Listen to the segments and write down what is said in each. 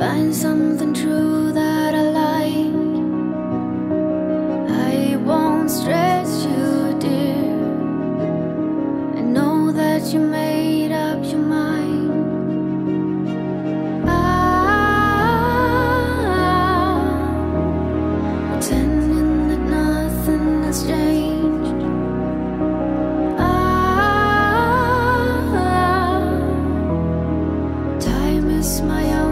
find something true that I like. I won't stress you, dear. I know that you made up your mind. Ah, pretending that nothing has changed. Ah, time is my only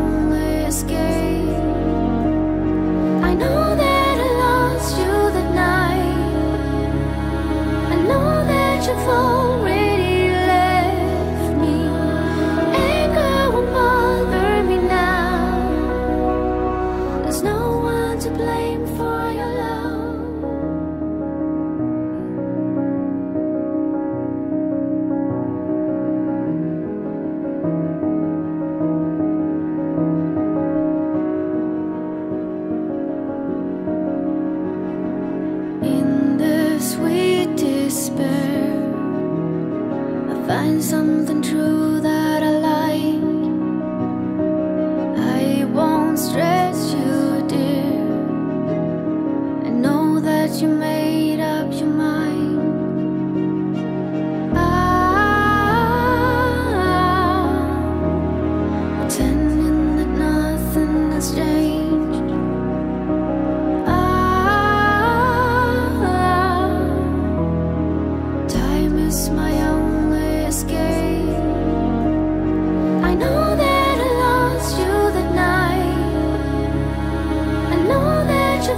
Find something true that I like. I won't stress you, dear. I know that you may.